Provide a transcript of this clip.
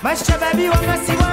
Mas baby, wanna